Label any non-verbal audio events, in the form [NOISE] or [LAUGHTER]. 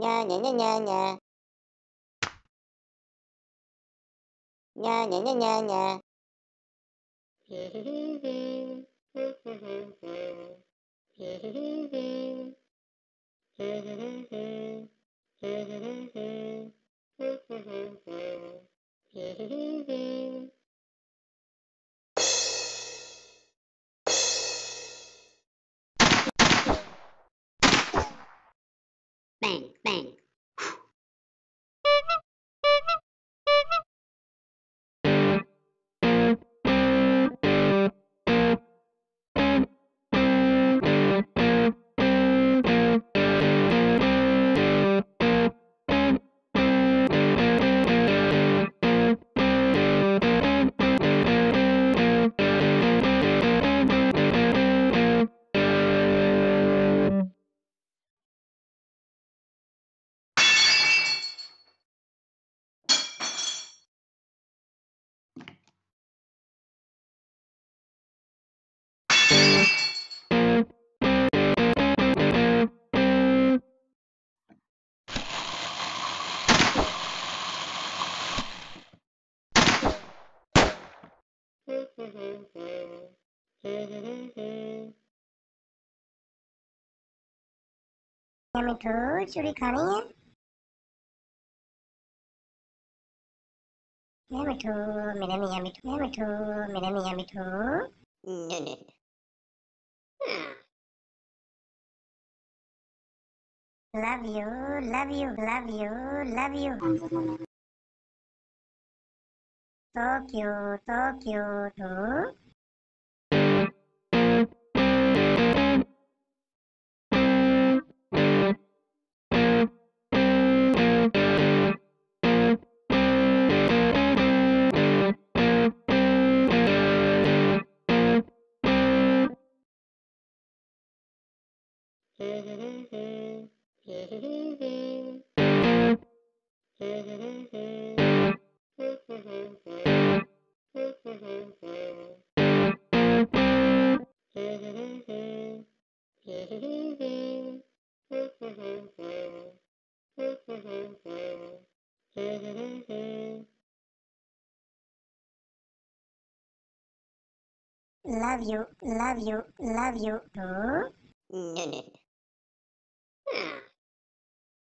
nha nhả nha nha nha nha nhả nha nha nha [LAUGHS] nha Yummy food should be coming in. Yummy too, yummy yummy too, yummy too, yummy yummy too. No, no. Love you, love you, love you, love you. Tokyo Tokyo nữa Mm-hmm. Love you love you love you. Too No, no, no.